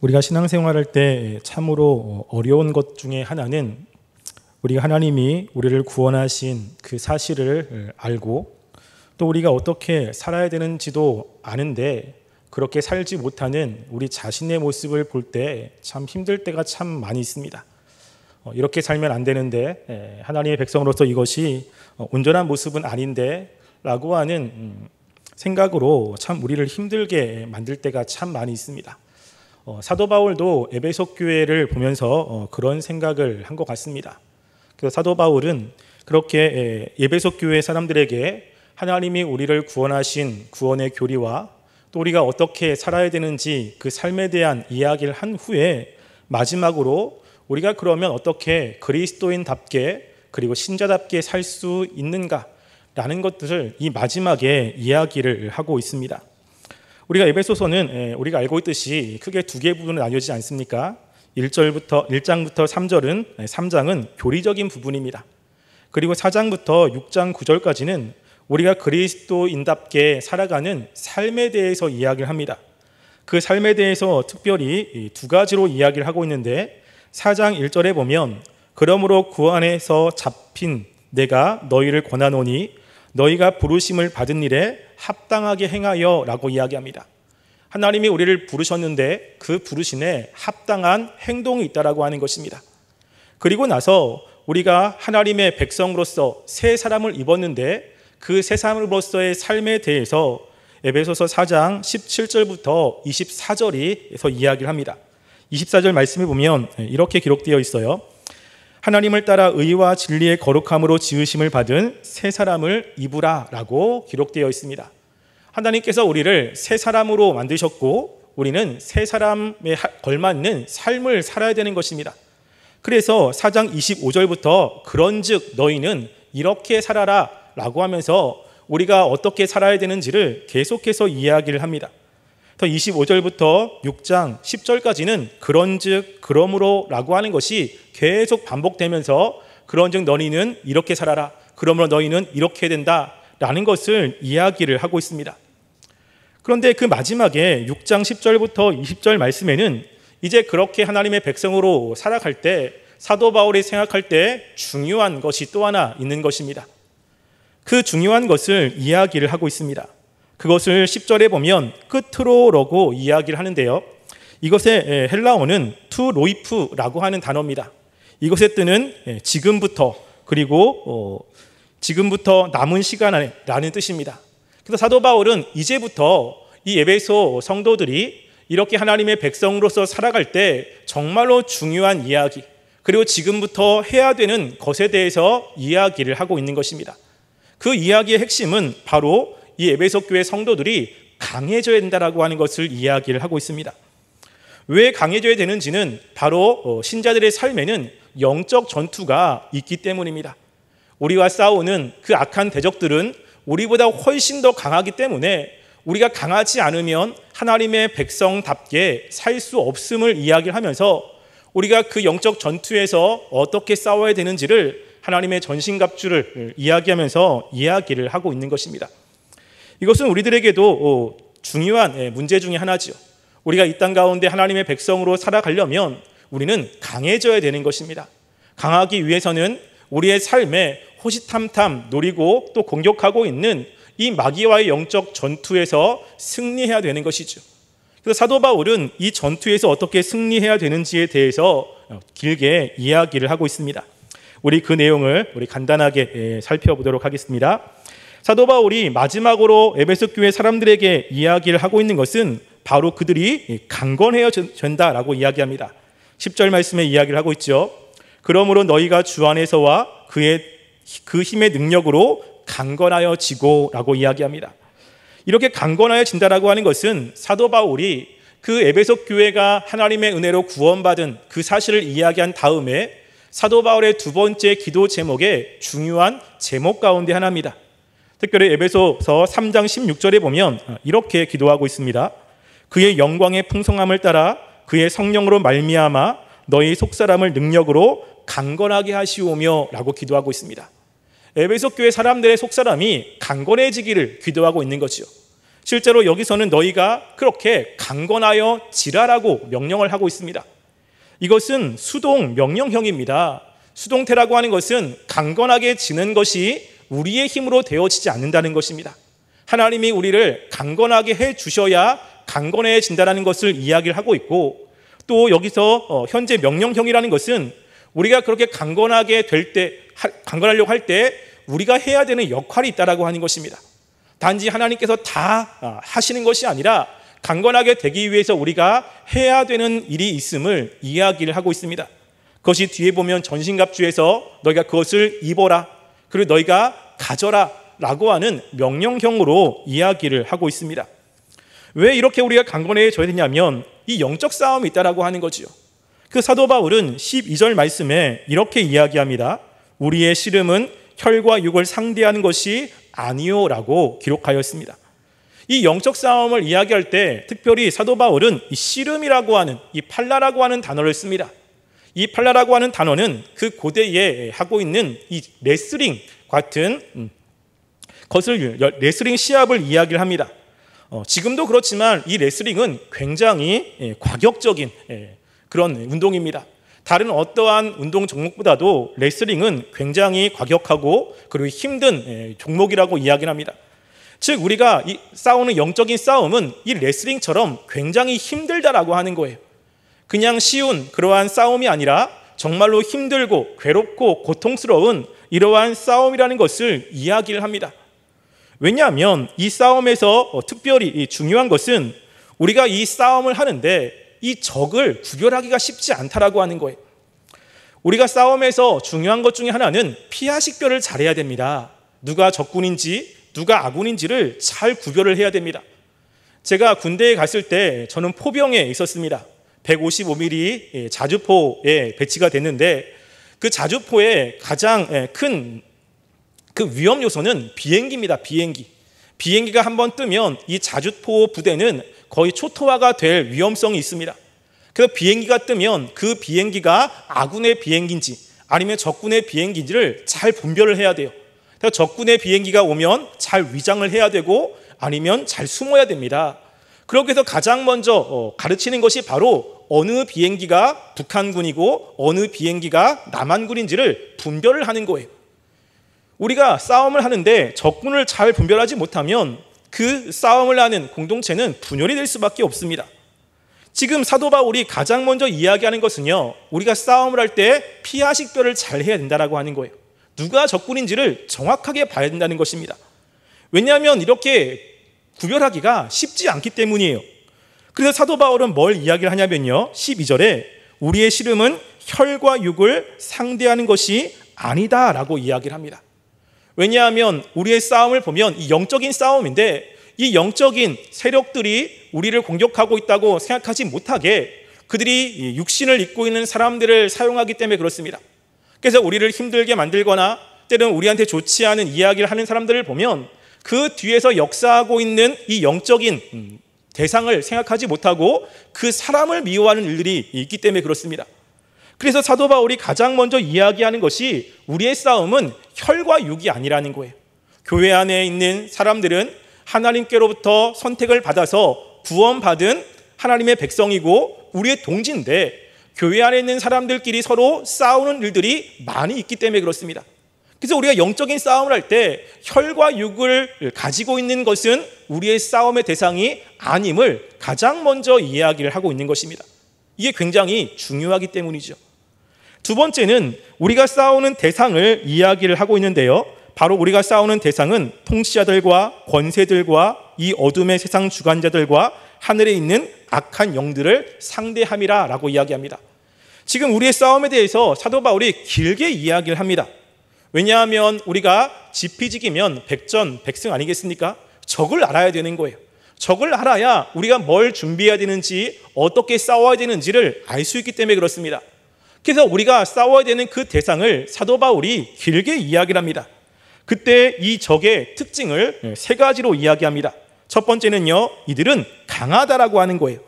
우리가 신앙생활할 때 참으로 어려운 것 중에 하나는 우리가 하나님이 우리를 구원하신 그 사실을 알고 또 우리가 어떻게 살아야 되는지도 아는데 그렇게 살지 못하는 우리 자신의 모습을 볼 때 참 힘들 때가 참 많이 있습니다. 어, 이렇게 살면 안 되는데 하나님의 백성으로서 이것이 어, 온전한 모습은 아닌데 라고 하는 음, 생각으로 참 우리를 힘들게 만들 때가 참 많이 있습니다. 어, 사도 바울도 에베소 교회를 보면서 그런 생각을 한 것 같습니다. 그래서 사도 바울은 그렇게 예배소 교회 사람들에게 하나님이 우리를 구원하신 구원의 교리와 또 우리가 어떻게 살아야 되는지 그 삶에 대한 이야기를 한 후에 마지막으로 우리가 그러면 어떻게 그리스도인답게 그리고 신자답게 살 수 있는가라는 것들을 이 마지막에 이야기를 하고 있습니다. 우리가 에베소서는 우리가 알고 있듯이 크게 두개 부분으로 나뉘어지지 않습니까? 1절부터 1장부터 3절은 3장은 교리적인 부분입니다. 그리고 4장부터 6장 9절까지는 우리가 그리스도인답게 살아가는 삶에 대해서 이야기를 합니다. 그 삶에 대해서 특별히 두 가지로 이야기를 하고 있는데 4장 1절에 보면 그러므로 구 안에서 잡힌 내가 너희를 권하노니 너희가 부르심을 받은 일에 합당하게 행하여 라고 이야기합니다. 하나님이 우리를 부르셨는데 그 부르심에 합당한 행동이 있다라고 하는 것입니다. 그리고 나서 우리가 하나님의 백성으로서 새 사람을 입었는데 그 새 사람으로서의 삶에 대해서 에베소서 4장 17절부터 24절에서 이야기를 합니다. 24절 말씀을 보면 이렇게 기록되어 있어요. 하나님을 따라 의와 진리의 거룩함으로 지으심을 받은 새 사람을 입으라라고 기록되어 있습니다. 하나님께서 우리를 새 사람으로 만드셨고 우리는 새 사람에 걸맞는 삶을 살아야 되는 것입니다. 그래서 4장 25절부터 그런즉 너희는 이렇게 살아라 라고 하면서 우리가 어떻게 살아야 되는지를 계속해서 이야기를 합니다. 더 25절부터 6장 10절까지는 그런즉 그러므로라고 하는 것이 계속 반복되면서 그런즉 너희는 이렇게 살아라. 그러므로 너희는 이렇게 된다라는 것을 이야기를 하고 있습니다. 그런데 그 마지막에 6장 10절부터 20절 말씀에는 이제 그렇게 하나님의 백성으로 살아갈 때 사도 바울이 생각할 때 중요한 것이 또 하나 있는 것입니다. 그 중요한 것을 이야기를 하고 있습니다. 그것을 10절에 보면 끝으로라고 이야기를 하는데요. 이것의 헬라어는 τοῦ λοιποῦ라고 하는 단어입니다. 이것의 뜻은 지금부터 그리고 어, 지금부터 남은 시간이라는 뜻입니다. 그래서 사도 바울은 이제부터 이 에베소 성도들이 이렇게 하나님의 백성으로서 살아갈 때 정말로 중요한 이야기, 그리고 지금부터 해야 되는 것에 대해서 이야기를 하고 있는 것입니다. 그 이야기의 핵심은 바로 이 에베소 교회 성도들이 강해져야 된다라고 하는 것을 이야기를 하고 있습니다. 왜 강해져야 되는지는 바로 어, 신자들의 삶에는 영적 전투가 있기 때문입니다. 우리와 싸우는 그 악한 대적들은 우리보다 훨씬 더 강하기 때문에 우리가 강하지 않으면 하나님의 백성답게 살 수 없음을 이야기하면서 우리가 그 영적 전투에서 어떻게 싸워야 되는지를 하나님의 전신갑주를 이야기하면서 이야기를 하고 있는 것입니다. 이것은 우리들에게도 어, 중요한 예, 문제 중의 하나지요. 우리가 이 땅 가운데 하나님의 백성으로 살아가려면 우리는 강해져야 되는 것입니다. 강하기 위해서는 우리의 삶에 호시탐탐 노리고 또 공격하고 있는 이 마귀와의 영적 전투에서 승리해야 되는 것이죠. 그래서 사도 바울은 이 전투에서 어떻게 승리해야 되는지에 대해서 길게 이야기를 하고 있습니다. 우리 그 내용을 우리 간단하게 예, 살펴보도록 하겠습니다. 사도 바울이 마지막으로 에베소 교회 사람들에게 이야기를 하고 있는 것은 바로 그들이 강건해야 된다라고 이야기합니다. 10절 말씀에 이야기를 하고 있죠. 그러므로 너희가 주 안에서와 그의 그 힘의 능력으로 강건하여 지고라고 이야기합니다. 이렇게 강건하여 진다라고 하는 것은 사도 바울이 그 에베소 교회가 하나님의 은혜로 구원받은 그 사실을 이야기한 다음에 사도 바울의 두 번째 기도 제목의 중요한 제목 가운데 하나입니다. 특별히 에베소서 3장 16절에 보면 이렇게 기도하고 있습니다. 그의 영광의 풍성함을 따라 그의 성령으로 말미암아 너희 속사람을 능력으로 강건하게 하시오며라고 기도하고 있습니다. 에베소 교회 사람들의 속사람이 강건해지기를 기도하고 있는 거지요. 실제로 여기서는 너희가 그렇게 강건하여 지라라고 명령을 하고 있습니다. 이것은 수동 명령형입니다. 수동태라고 하는 것은 강건하게 지는 것이 우리의 힘으로 되어지지 않는다는 것입니다. 하나님이 우리를 강건하게 해 주셔야 강건해진다는 것을 이야기를 하고 있고 또 여기서 어, 현재 명령형이라는 것은 우리가 그렇게 강건하게 될 때, 강건하려고 할 때 우리가 해야 되는 역할이 있다라고 하는 것입니다. 단지 하나님께서 다 아, 하시는 것이 아니라 강건하게 되기 위해서 우리가 해야 되는 일이 있음을 이야기를 하고 있습니다. 그것이 뒤에 보면 전신갑주에서 너희가 그것을 입어라. 그리고 너희가 가져라. 라고 하는 명령형으로 이야기를 하고 있습니다. 왜 이렇게 우리가 강건해져야 되냐면 이 영적 싸움이 있다라고 하는 거지요. 그 사도 바울은 12절 말씀에 이렇게 이야기합니다. 우리의 씨름은 혈과 육을 상대하는 것이 아니요라고 기록하였습니다. 이 영적 싸움을 이야기할 때 특별히 사도 바울은 이 씨름이라고 하는 이 팔라라고 하는 단어를 씁니다. 이 팔라라고 하는 단어는 그 고대에 하고 있는 이 레슬링 같은 음, 것을 레슬링 시합을 이야기를 합니다. 어, 지금도 그렇지만 이 레슬링은 굉장히 예, 과격적인 예, 그런 운동입니다. 다른 어떠한 운동 종목보다도 레슬링은 굉장히 과격하고 그리고 힘든 예, 종목이라고 이야기를 합니다. 즉 우리가 이 싸우는 영적인 싸움은 이 레슬링처럼 굉장히 힘들다라고 하는 거예요. 그냥 쉬운 그러한 싸움이 아니라 정말로 힘들고 괴롭고 고통스러운 이러한 싸움이라는 것을 이야기를 합니다. 왜냐하면 이 싸움에서 어, 특별히 중요한 것은 우리가 이 싸움을 하는데 이 적을 구별하기가 쉽지 않다라고 하는 거예요. 우리가 싸움에서 중요한 것 중에 하나는 피하 식별을 잘해야 됩니다. 누가 적군인지 누가 아군인지를 잘 구별을 해야 됩니다. 제가 군대에 갔을 때 저는 포병에 있었습니다. 155mm 자주포에 배치가 됐는데 그 자주포의 가장 예, 큰그 위험 요소는 비행기입니다. 비행기. 비행기가 한번 뜨면 이 자주포 부대는 거의 초토화가 될 위험성이 있습니다. 그래서 비행기가 뜨면 그 비행기가 아군의 비행기인지 아니면 적군의 비행기인지를 잘 분별을 해야 돼요. 그래서 적군의 비행기가 오면 잘 위장을 해야 되고 아니면 잘 숨어야 됩니다. 그렇게 해서 가장 먼저 어, 가르치는 것이 바로 어느 비행기가 북한군이고 어느 비행기가 남한군인지를 분별을 하는 거예요. 우리가 싸움을 하는데 적군을 잘 분별하지 못하면 그 싸움을 하는 공동체는 분열이 될 수밖에 없습니다. 지금 사도 바울이 가장 먼저 이야기하는 것은요, 우리가 싸움을 할 때 피하 식별을 잘 해야 된다라고 하는 거예요. 누가 적군인지를 정확하게 봐야 된다는 것입니다. 왜냐하면 이렇게 구별하기가 쉽지 않기 때문이에요. 그래서 사도 바울은 뭘 이야기를 하냐면요, 12절에 우리의 씨름은 혈과 육을 상대하는 것이 아니다라고 이야기를 합니다. 왜냐하면 우리의 싸움을 보면 이 영적인 싸움인데 이 영적인 세력들이 우리를 공격하고 있다고 생각하지 못하게 그들이 육신을 입고 있는 사람들을 사용하기 때문에 그렇습니다. 그래서 우리를 힘들게 만들거나 때는 우리한테 좋지 않은 이야기를 하는 사람들을 보면 그 뒤에서 역사하고 있는 이 영적인 음, 대상을 생각하지 못하고 그 사람을 미워하는 일들이 있기 때문에 그렇습니다. 그래서 사도 바울이 가장 먼저 이야기하는 것이 우리의 싸움은 혈과 육이 아니라는 거예요. 교회 안에 있는 사람들은 하나님께로부터 선택을 받아서 구원받은 하나님의 백성이고 우리의 동지인데 교회 안에 있는 사람들끼리 서로 싸우는 일들이 많이 있기 때문에 그렇습니다. 그래서 우리가 영적인 싸움을 할 때 혈과 육을 가지고 있는 것은 우리의 싸움의 대상이 아님을 가장 먼저 이야기를 하고 있는 것입니다. 이게 굉장히 중요하기 때문이죠. 두 번째는 우리가 싸우는 대상을 이야기를 하고 있는데요. 바로 우리가 싸우는 대상은 통치자들과 권세들과 이 어둠의 세상 주관자들과 하늘에 있는 악한 영들을 상대함이라 라고 이야기합니다. 지금 우리의 싸움에 대해서 사도 바울이 길게 이야기를 합니다. 왜냐하면 우리가 지피지기면 백전 백승 아니겠습니까? 적을 알아야 되는 거예요. 적을 알아야 우리가 뭘 준비해야 되는지 어떻게 싸워야 되는지를 알 수 있기 때문에 그렇습니다. 그래서 우리가 싸워야 되는 그 대상을 사도 바울이 길게 이야기를 합니다. 그때 이 적의 특징을 세 가지로 이야기합니다. 첫 번째는요, 이들은 강하다라고 하는 거예요.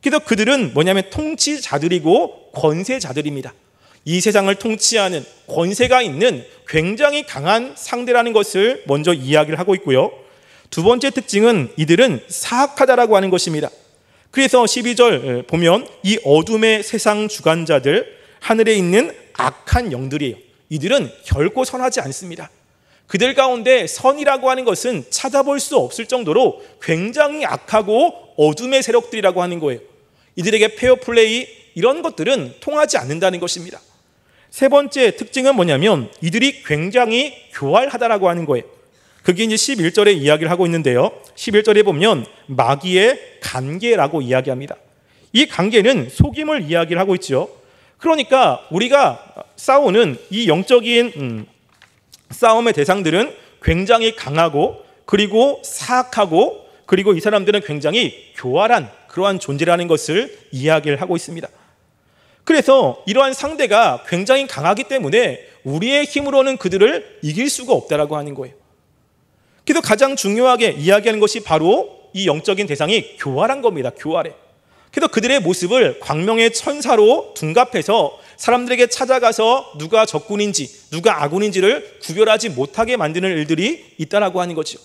그래서 그들은 뭐냐면 통치자들이고 권세자들입니다. 이 세상을 통치하는 권세가 있는 굉장히 강한 상대라는 것을 먼저 이야기를 하고 있고요. 두 번째 특징은 이들은 사악하다라고 하는 것입니다. 그래서 12절 보면 이 어둠의 세상 주관자들 하늘에 있는 악한 영들이에요. 이들은 결코 선하지 않습니다. 그들 가운데 선이라고 하는 것은 찾아볼 수 없을 정도로 굉장히 악하고 어둠의 세력들이라고 하는 거예요. 이들에게 페어플레이 이런 것들은 통하지 않는다는 것입니다. 세 번째 특징은 뭐냐면 이들이 굉장히 교활하다라고 하는 거예요. 그게 이제 11절에 이야기를 하고 있는데요. 11절에 보면 마귀의 관계라고 이야기합니다. 이 관계는 속임을 이야기를 하고 있죠. 그러니까 우리가 싸우는 이 영적인 음, 싸움의 대상들은 굉장히 강하고 그리고 사악하고 그리고 이 사람들은 굉장히 교활한 그러한 존재라는 것을 이야기를 하고 있습니다. 그래서 이러한 상대가 굉장히 강하기 때문에 우리의 힘으로는 그들을 이길 수가 없다라고 하는 거예요. 그래서 가장 중요하게 이야기하는 것이 바로 이 영적인 대상이 교활한 겁니다. 교활해. 그래서 그들의 모습을 광명의 천사로 둔갑해서 사람들에게 찾아가서 누가 적군인지 누가 아군인지를 구별하지 못하게 만드는 일들이 있다라고 하는 거죠.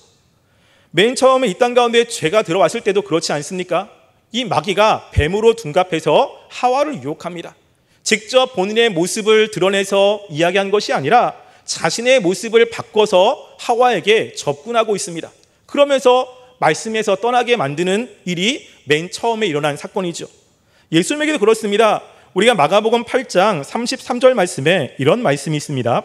맨 처음에 이 땅 가운데 죄가 들어왔을 때도 그렇지 않습니까? 이 마귀가 뱀으로 둔갑해서 하와를 유혹합니다. 직접 본인의 모습을 드러내서 이야기한 것이 아니라 자신의 모습을 바꿔서 하와에게 접근하고 있습니다. 그러면서 말씀에서 떠나게 만드는 일이 맨 처음에 일어난 사건이죠. 예수님에게도 그렇습니다. 우리가 마가복음 8장 33절 말씀에 이런 말씀이 있습니다.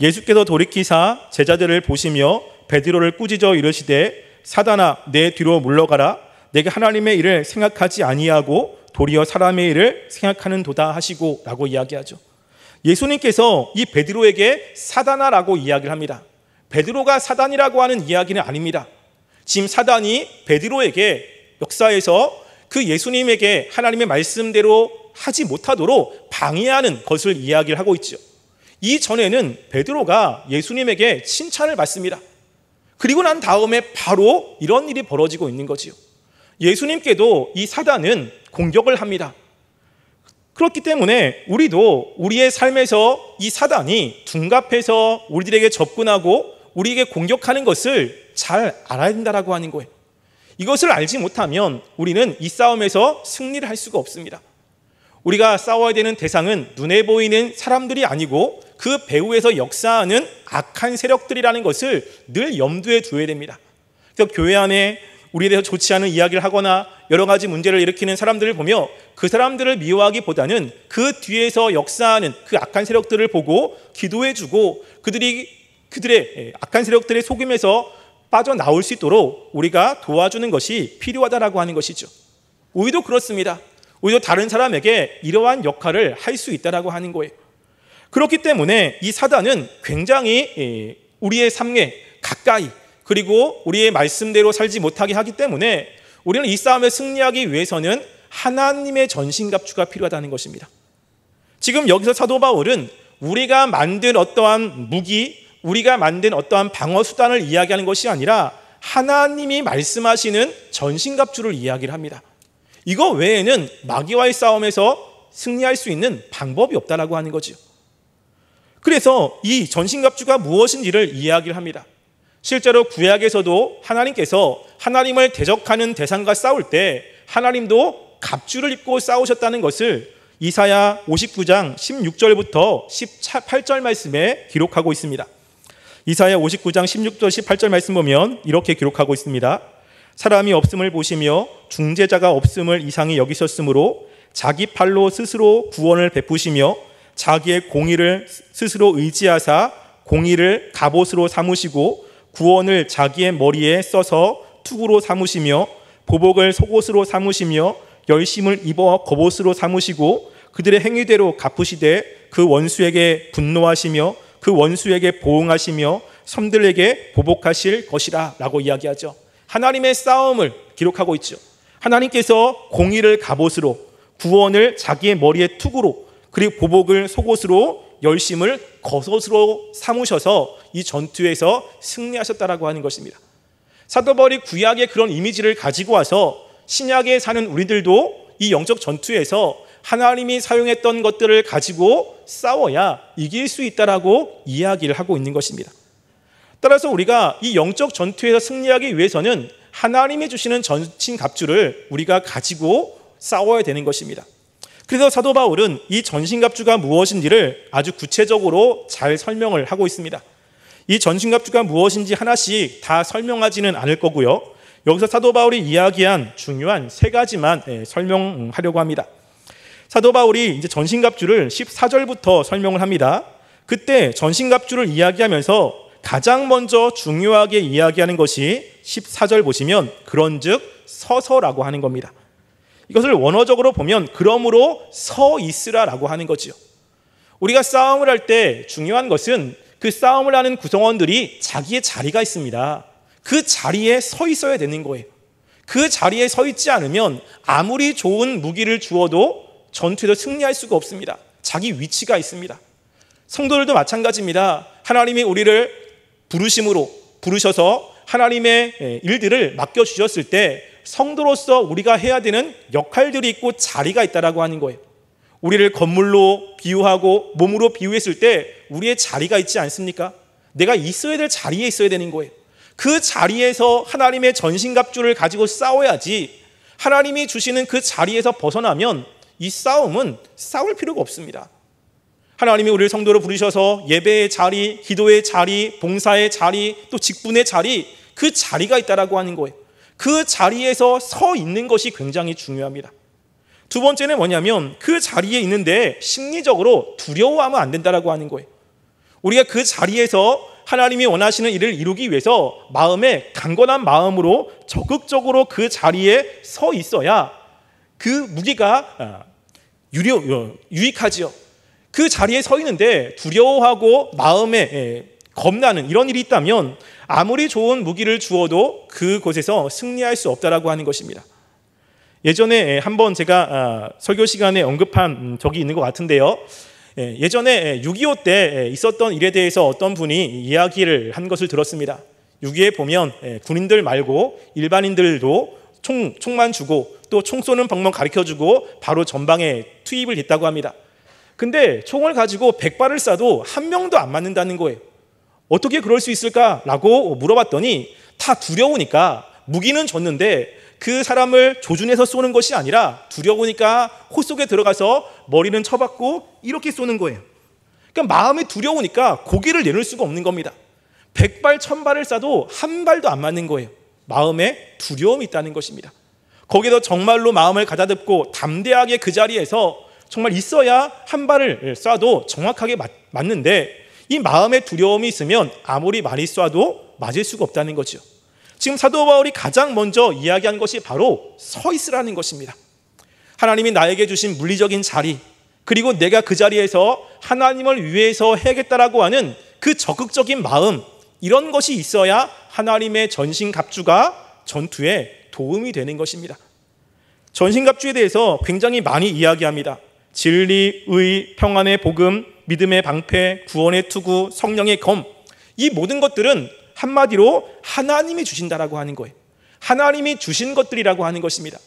예수께서 돌이키사 제자들을 보시며 베드로를 꾸짖어 이르시되 사단아 내 뒤로 물러가라 내가 하나님의 일을 생각하지 아니하고 도리어 사람의 일을 생각하는 도다 하시고라고 이야기하죠. 예수님께서 이 베드로에게 사단아라고 이야기를 합니다. 베드로가 사단이라고 하는 이야기는 아닙니다. 지금 사단이 베드로에게 역사에서 그 예수님에게 하나님의 말씀대로 하지 못하도록 방해하는 것을 이야기를 하고 있죠. 이 전에는 베드로가 예수님에게 칭찬을 받습니다. 그리고 난 다음에 바로 이런 일이 벌어지고 있는 거지요. 예수님께도 이 사단은 공격을 합니다. 그렇기 때문에 우리도 우리의 삶에서 이 사단이 둔갑해서 우리들에게 접근하고 우리에게 공격하는 것을 잘 알아야 된다라고 하는 거예요. 이것을 알지 못하면 우리는 이 싸움에서 승리를 할 수가 없습니다. 우리가 싸워야 되는 대상은 눈에 보이는 사람들이 아니고 그 배후에서 역사하는 악한 세력들이라는 것을 늘 염두에 두어야 됩니다. 그래서 교회 안에 우리에 대해서 좋지 않은 이야기를 하거나 여러 가지 문제를 일으키는 사람들을 보며 그 사람들을 미워하기보다는 그 뒤에서 역사하는 그 악한 세력들을 보고 기도해주고 그들이 그들의 악한 세력들의 속임에서 빠져나올 수 있도록 우리가 도와주는 것이 필요하다라고 하는 것이죠. 우리도 그렇습니다. 우리도 다른 사람에게 이러한 역할을 할 수 있다라고 하는 거예요. 그렇기 때문에 이 사단은 굉장히 우리의 삶에 가까이 그리고 우리의 말씀대로 살지 못하게 하기 때문에 우리는 이 싸움에 승리하기 위해서는 하나님의 전신갑주가 필요하다는 것입니다. 지금 여기서 사도 바울은 우리가 만든 어떠한 무기, 우리가 만든 어떠한 방어 수단을 이야기하는 것이 아니라 하나님이 말씀하시는 전신갑주를 이야기를 합니다. 이거 외에는 마귀와의 싸움에서 승리할 수 있는 방법이 없다라고 하는 거죠. 그래서 이 전신갑주가 무엇인지를 이야기를 합니다. 실제로 구약에서도 하나님께서 하나님을 대적하는 대상과 싸울 때 하나님도 갑주를 입고 싸우셨다는 것을 이사야 59장 16절부터 18절 말씀에 기록하고 있습니다. 이사야 59장 16절 18절 말씀 보면 이렇게 기록하고 있습니다. 사람이 없음을 보시며 중재자가 없음을 이상히 여기셨으므로 자기 팔로 스스로 구원을 베푸시며 자기의 공의를 스스로 의지하사 공의를 갑옷으로 삼으시고 구원을 자기의 머리에 써서 투구로 삼으시며 보복을 속옷으로 삼으시며 열심을 입어 갑옷으로 삼으시고 그들의 행위대로 갚으시되 그 원수에게 분노하시며 그 원수에게 보응하시며 섬들에게 보복하실 것이라 라고 이야기하죠. 하나님의 싸움을 기록하고 있죠. 하나님께서 공의를 갑옷으로 구원을 자기의 머리에 투구로 그리고 보복을 속옷으로 열심을 겉옷으로 삼으셔서 이 전투에서 승리하셨다라고 하는 것입니다. 사도 바울이 구약의 그런 이미지를 가지고 와서 신약에 사는 우리들도 이 영적 전투에서 하나님이 사용했던 것들을 가지고 싸워야 이길 수 있다라고 이야기를 하고 있는 것입니다. 따라서 우리가 이 영적 전투에서 승리하기 위해서는 하나님이 주시는 전신 갑주를 우리가 가지고 싸워야 되는 것입니다. 그래서 사도 바울은 이 전신갑주가 무엇인지를 아주 구체적으로 잘 설명을 하고 있습니다. 이 전신갑주가 무엇인지 하나씩 다 설명하지는 않을 거고요. 여기서 사도 바울이 이야기한 중요한 세 가지만 예, 설명하려고 합니다. 사도 바울이 이제 전신갑주를 14절부터 설명을 합니다. 그때 전신갑주를 이야기하면서 가장 먼저 중요하게 이야기하는 것이 14절 보시면 그런즉 서서라고 하는 겁니다. 이것을 원어적으로 보면 그러므로 서 있으라라고 하는 거지요. 우리가 싸움을 할 때 중요한 것은 그 싸움을 하는 구성원들이 자기의 자리가 있습니다. 그 자리에 서 있어야 되는 거예요. 그 자리에 서 있지 않으면 아무리 좋은 무기를 주어도 전투에서 승리할 수가 없습니다. 자기 위치가 있습니다. 성도들도 마찬가지입니다. 하나님이 우리를 부르심으로 부르셔서 하나님의 일들을 맡겨 주셨을 때 성도로서 우리가 해야 되는 역할들이 있고 자리가 있다라고 하는 거예요. 우리를 건물로 비유하고 몸으로 비유했을 때 우리의 자리가 있지 않습니까? 내가 있어야 될 자리에 있어야 되는 거예요. 그 자리에서 하나님의 전신갑주를 가지고 싸워야지 하나님이 주시는 그 자리에서 벗어나면 이 싸움은 싸울 필요가 없습니다. 하나님이 우리를 성도로 부르셔서 예배의 자리, 기도의 자리, 봉사의 자리, 또 직분의 자리, 그 자리가 있다라고 하는 거예요. 그 자리에서 서 있는 것이 굉장히 중요합니다. 두 번째는 뭐냐면 그 자리에 있는데 심리적으로 두려워하면 안 된다라고 하는 거예요. 우리가 그 자리에서 하나님이 원하시는 일을 이루기 위해서 마음에 강건한 마음으로 적극적으로 그 자리에 서 있어야 그 무기가 아, 유리, 어, 유익하지요. 그 자리에 서 있는데 두려워하고 마음에 예, 겁나는 이런 일이 있다면 아무리 좋은 무기를 주어도 그곳에서 승리할 수 없다라고 하는 것입니다. 예전에 한번 제가 아, 설교 시간에 언급한 음, 적이 있는 것 같은데요. 예, 예전에 6.25 때 있었던 일에 대해서 어떤 분이 이야기를 한 것을 들었습니다. 6.25에 보면 예, 군인들 말고 일반인들도 총, 총만 주고 또 총 쏘는 방법 가르쳐 주고 바로 전방에 투입을 했다고 합니다. 근데 총을 가지고 100발을 쏴도 한 명도 안 맞는다는 거예요. 어떻게 그럴 수 있을까라고 물어봤더니 다 두려우니까 무기는 줬는데 그 사람을 조준해서 쏘는 것이 아니라 두려우니까 호 속에 들어가서 머리는 쳐박고 이렇게 쏘는 거예요. 그러니까 마음이 두려우니까 고개를 내놓을 수가 없는 겁니다. 백발 천발을 쏴도 한 발도 안 맞는 거예요. 마음에 두려움이 있다는 것입니다. 거기서 정말로 마음을 가다듬고 담대하게 그 자리에서 정말 있어야 한 발을 쏴도 정확하게 맞, 맞는데 이 마음의 두려움이 있으면 아무리 많이 쏴도 맞을 수가 없다는 거죠. 지금 사도 바울이 가장 먼저 이야기한 것이 바로 서 있으라는 것입니다. 하나님이 나에게 주신 물리적인 자리, 그리고 내가 그 자리에서 하나님을 위해서 해야겠다라고 하는 그 적극적인 마음, 이런 것이 있어야 하나님의 전신갑주가 전투에 도움이 되는 것입니다. 전신갑주에 대해서 굉장히 많이 이야기합니다. 진리, 의, 평안의 복음, 믿음의 방패, 구원의 투구, 성령의 검. 이 모든 것들은 한마디로 하나님이 주신다라고 하는 거예요. 하나님이 주신 것들이라고 하는 것입니다.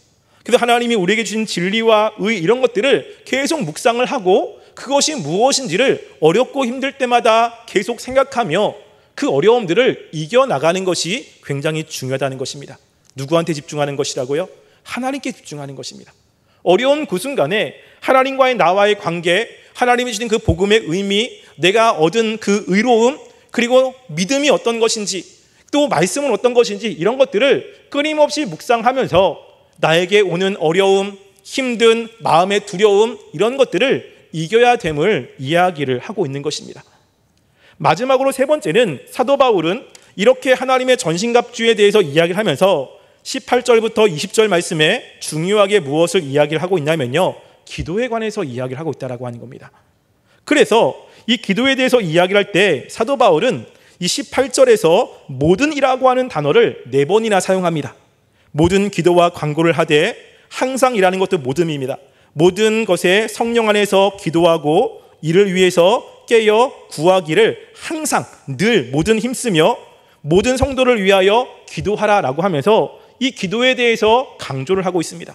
그래서 하나님이 우리에게 주신 진리와 의 이런 것들을 계속 묵상을 하고 그것이 무엇인지를 어렵고 힘들 때마다 계속 생각하며 그 어려움들을 이겨나가는 것이 굉장히 중요하다는 것입니다. 누구한테 집중하는 것이라고요? 하나님께 집중하는 것입니다. 어려운 그 순간에 하나님과의 나와의 관계, 하나님이 주신 그 복음의 의미, 내가 얻은 그 의로움, 그리고 믿음이 어떤 것인지, 또 말씀은 어떤 것인지 이런 것들을 끊임없이 묵상하면서 나에게 오는 어려움, 힘든 마음의 두려움 이런 것들을 이겨야 됨을 이야기를 하고 있는 것입니다. 마지막으로 세 번째는 사도 바울은 이렇게 하나님의 전신갑주에 대해서 이야기를 하면서 18절부터 20절 말씀에 중요하게 무엇을 이야기를 하고 있냐면요. 기도에 관해서 이야기를 하고 있다라고 하는 겁니다. 그래서 이 기도에 대해서 이야기를 할 때 사도 바울은 이 18절에서 모든이라고 하는 단어를 네 번이나 사용합니다. 모든 기도와 광고를 하되 항상이라는 것도 모든입니다. 모든 것에 성령 안에서 기도하고 이를 위해서 깨어 구하기를 항상 늘 모든 힘쓰며 모든 성도를 위하여 기도하라라고 하면서 이 기도에 대해서 강조를 하고 있습니다.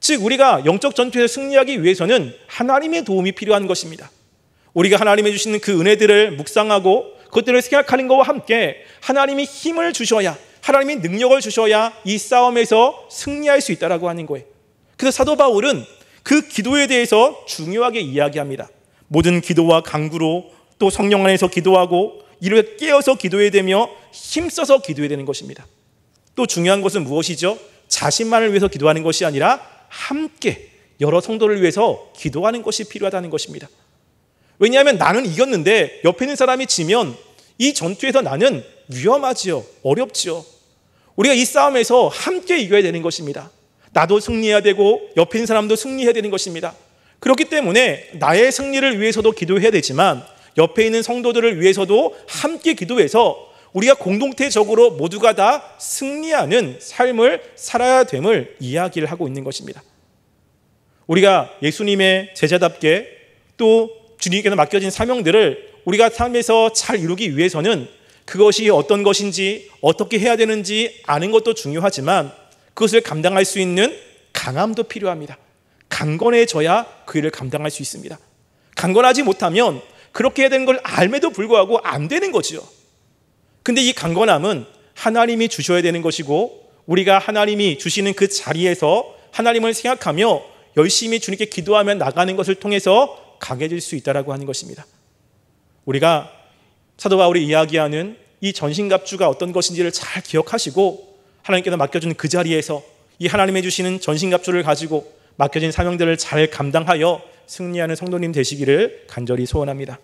즉 우리가 영적 전투에서 승리하기 위해서는 하나님의 도움이 필요한 것입니다. 우리가 하나님의 주시는 그 은혜들을 묵상하고 그것들을 생각하는 것과 함께 하나님이 힘을 주셔야 하나님이 능력을 주셔야 이 싸움에서 승리할 수 있다라고 하는 거예요. 그래서 사도 바울은 그 기도에 대해서 중요하게 이야기합니다. 모든 기도와 강구로 또 성령 안에서 기도하고 이를 깨어서 기도해야 되며 힘써서 기도해야 되는 것입니다. 또 중요한 것은 무엇이죠? 자신만을 위해서 기도하는 것이 아니라 함께 여러 성도를 위해서 기도하는 것이 필요하다는 것입니다. 왜냐하면 나는 이겼는데 옆에 있는 사람이 지면 이 전투에서 나는 위험하지요. 어렵지요. 우리가 이 싸움에서 함께 이겨야 되는 것입니다. 나도 승리해야 되고 옆에 있는 사람도 승리해야 되는 것입니다. 그렇기 때문에 나의 승리를 위해서도 기도해야 되지만 옆에 있는 성도들을 위해서도 함께 기도해서 우리가 공동체적으로 모두가 다 승리하는 삶을 살아야 됨을 이야기를 하고 있는 것입니다. 우리가 예수님의 제자답게 또 주님께서 맡겨진 사명들을 우리가 삶에서 잘 이루기 위해서는 그것이 어떤 것인지 어떻게 해야 되는지 아는 것도 중요하지만 그것을 감당할 수 있는 강함도 필요합니다. 강건해져야 그 일을 감당할 수 있습니다. 강건하지 못하면 그렇게 해야 되는 걸 알매도 불구하고 안 되는 거지요. 근데 이 강건함은 하나님이 주셔야 되는 것이고 우리가 하나님이 주시는 그 자리에서 하나님을 생각하며 열심히 주님께 기도하며 나가는 것을 통해서 강해질 수 있다라고 하는 것입니다. 우리가 사도 바울이 이야기하는 이 전신갑주가 어떤 것인지를 잘 기억하시고 하나님께서 맡겨준 그 자리에서 이 하나님의 주시는 전신갑주를 가지고 맡겨진 사명들을 잘 감당하여 승리하는 성도님 되시기를 간절히 소원합니다.